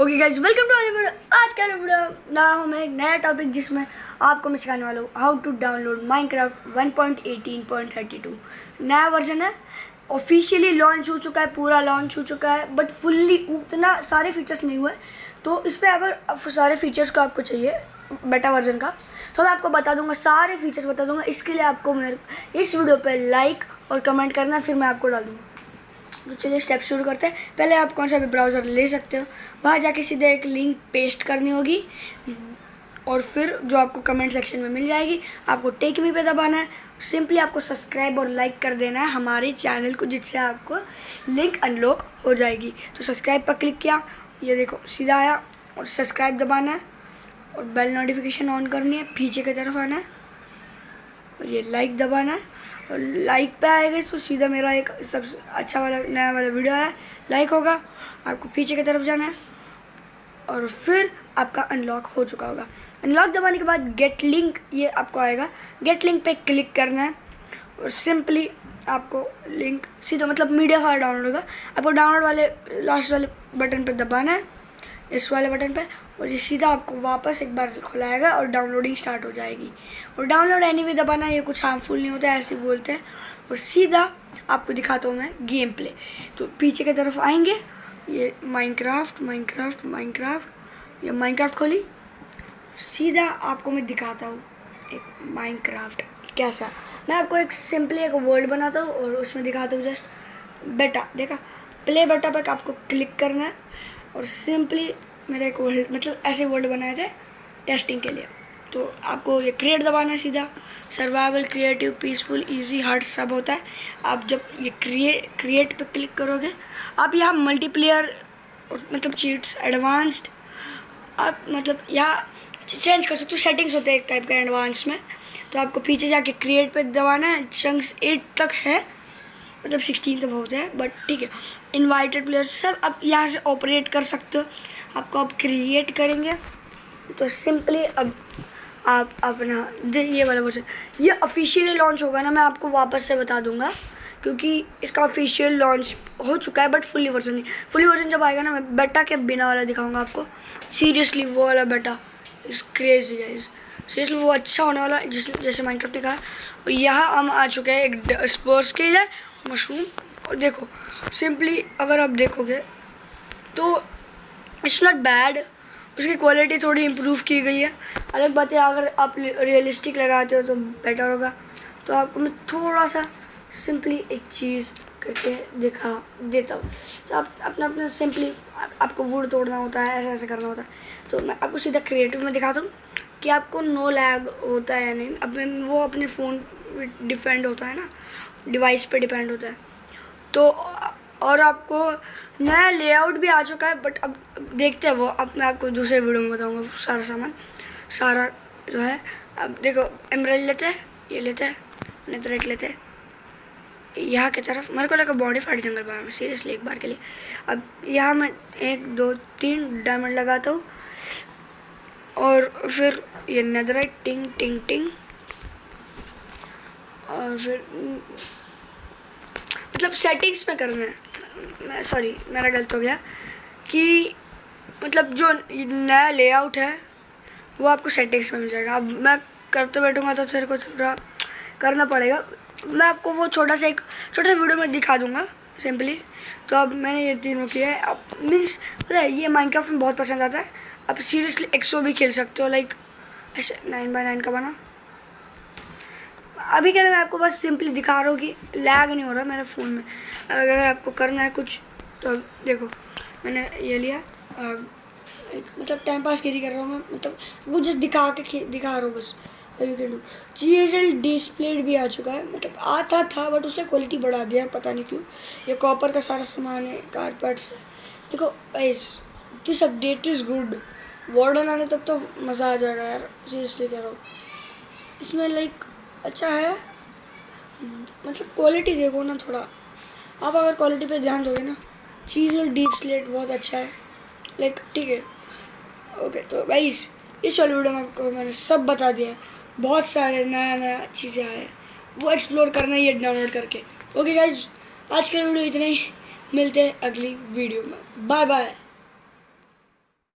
Okay guys welcome to video आज का video ना हूँ एक नया टॉपिक जिसमें आपको मैं सिखाने वाला हूँ हाउ टू डाउनलोड माइनक्राफ्ट 1.18.32 नया वर्जन है ऑफिशियली लॉन्च हो चुका है, पूरा लॉन्च हो चुका है बट फुल्ली उतना सारे फीचर्स नहीं हुए तो इस पर अगर सारे फीचर्स को आपको चाहिए बेटा वर्जन का तो मैं आपको बता दूँगा, सारे फीचर्स बता दूँगा, इसके लिए आपको मेरे, इस वीडियो पर लाइक और कमेंट करना, फिर मैं आपको डाल दूँगा। तो चलिए स्टेप शुरू करते हैं। पहले आप कौन सा भी ब्राउज़र ले सकते हो। वहाँ जाके सीधे एक लिंक पेस्ट करनी होगी। और फिर जो आपको कमेंट सेक्शन में मिल जाएगी, आपको टेक मी पे दबाना है। सिंपली आपको सब्सक्राइब और लाइक कर देना है हमारे चैनल को, जिससे आपको लिंक अनलॉक हो जाएगी। तो सब्सक्राइब पर क्लिक किया। ये देखो, सीधा आया और सब्सक्राइब दबाना है। और बेल नोटिफिकेशन ऑन करनी है, पीछे की तरफ़ आना है। और ये लाइक दबाना है। लाइक पे आएगा तो सीधा मेरा एक सबसे अच्छा वाला, नया वाला वीडियो है। लाइक होगा, आपको पीछे की तरफ़ जाना है। और फिर आपका अनलॉक हो चुका होगा। अनलॉक दबाने के बाद गेट लिंक ये आपको आएगा। गेट लिंक पे क्लिक करना है। और सिंपली आपको लिंक सीधा मतलब मीडिया फ़ाइल डाउनलोड होगा। आपको डाउनलोड वाले लास्ट वाले बटन पर दबाना है। इस वाले बटन पे और ये सीधा आपको वापस एक बार खुलाएगा और डाउनलोडिंग स्टार्ट हो जाएगी। और डाउनलोड एनी वे दबाना ये कुछ हार्मफुल नहीं होता, ऐसे बोलते हैं। और सीधा आपको दिखाता हूँ मैं गेम प्ले। तो पीछे की तरफ़ आएँगे, ये माइनक्राफ्ट माइनक्राफ्ट माइनक्राफ्ट ये माइनक्राफ्ट खोली। सीधा आपको मैं दिखाता हूँ एक माइनक्राफ्ट कैसा। मैं आपको एक सिंपली एक वर्ड बनाता हूँ और उसमें दिखाता हूँ जस्ट बेटा देखा? प्ले बेटा पर आपको क्लिक करना है। और सिंपली मेरा एक वर्ड मतलब ऐसे वर्ल्ड बनाए थे टेस्टिंग के लिए। तो आपको ये क्रिएट दबाना सीधा। Survival creative peaceful easy hard सब होता है। आप जब ये क्रिएट क्रिएट पे क्लिक करोगे, आप यहाँ मल्टीप्लेयर मतलब चीट्स एडवांस्ड आप मतलब यहाँ चेंज कर सकते हो। सेटिंग्स होते हैं एक टाइप का एडवांस में। तो आपको पीछे जाके क्रिएट पे दबाना है। चंक्स एट तक है। मतलब सिक्सटीन तो बहुत है बट ठीक है। इनवाइटेड प्लेयर्स सब आप यहाँ से ऑपरेट कर सकते हो। आपको अब क्रिएट करेंगे। तो सिंपली अब आप अपना ये वाला वर्जन ये ऑफिशियली लॉन्च होगा ना, मैं आपको वापस से बता दूँगा, क्योंकि इसका ऑफिशियल लॉन्च हो चुका है बट फुली वर्जन नहीं। फुली वर्जन जब आएगा ना, मैं बेटा के बिना वाला दिखाऊँगा आपको। सीरियसली वो वाला बेटा इस क्रेजी है सीरियसली वो अच्छा होने वाला जिस, जैसे माइनक्राफ्ट ने कहा। और यहाँ हम आ चुके हैं एक स्पोर्ट्स के इधर मशरूम। और देखो सिंपली अगर आप देखोगे तो इट्स नॉट बैड उसकी क्वालिटी थोड़ी इम्प्रूव की गई है। अलग बात है, अगर आप रियलिस्टिक लगाते हो तो बेटर होगा। तो आपको मैं थोड़ा सा सिंपली एक चीज़ करके दिखा देता हूँ। तो आप अपना अपना सिंपली आपको वुड तोड़ना होता है ऐसा ऐसा करना होता है। तो मैं आपको सीधा क्रिएटिव में दिखाता हूँ। कि आपको नो लैग होता है या नहीं। अपने वो अपने फ़ोन डिपेंड होता है ना। डिवाइस पे डिपेंड होता है। तो और आपको नया लेआउट भी आ चुका है बट अब देखते हैं वो। अब मैं आपको दूसरे वीडियो में बताऊँगा सारा सामान। सारा जो है। अब देखो एमरल्ड लेते हैं, ये लेते हैं नेथरेट लेते हैं। यहाँ की तरफ़, मेरे को लगा बॉडी फाइट जंगल बार में। सीरियसली एक बार के लिए। अब यहाँ मैं एक, दो, तीन डायमंड लगाता हूँ। और फिर ये नेदराइट टिंग टिंग टिंग। और फिर मतलब सेटिंग्स में करना है। मैं सॉरी मेरा गलत हो गया। कि मतलब जो नया लेआउट है, वो आपको सेटिंग्स में मिल जाएगा। अब मैं करते बैठूँगा तो फिर को थोड़ा करना पड़ेगा। मैं आपको वो छोटा सा एक, छोटा सा वीडियो में दिखा दूँगा सिंपली तो अब मैंने ये तीनों किया है। अब मीन्स पता है, ये माइनक्राफ्ट में बहुत पसंद आता है। अब सीरियसली एक्सो भी खेल सकते हो लाइक ऐसे नाइन बाई नाइन का बना। अभी क्या मैं आपको बस सिंपली दिखा रहा हूँ कि लैग नहीं हो रहा मेरे फ़ोन में। अगर आपको करना है कुछ तो देखो, मैंने ये लिया। मतलब टाइम पास के लिए कर रहा हूँ मैं मतलब वो जस्ट दिखा के दिखा रहा हूँ बस। You can do G L display भी आ चुका है मतलब आता था बट उसने क्वालिटी बढ़ा दिया पता नहीं क्यों। ये कॉपर का सारा सामान है कारपेट्स है। देखो this update is good warden आने तक तो मज़ा आ जाएगा यार सीरियसली कह रहा हूँ। इसमें लाइक अच्छा है मतलब क्वालिटी देखो ना थोड़ा। आप अगर क्वालिटी पे ध्यान दोगे ना चीज़ और डीप स्लेट बहुत अच्छा है। लाइक ठीक है। ओके तो गाइस इस वाली वीडियो में आपको मैंने सब बता दिया बहुत सारे नया नया चीज़ें आए वो एक्सप्लोर करना ही है डाउनलोड करके। ओके गाइज़ आज के वीडियो इतने ही। मिलते हैं अगली वीडियो में। Bye bye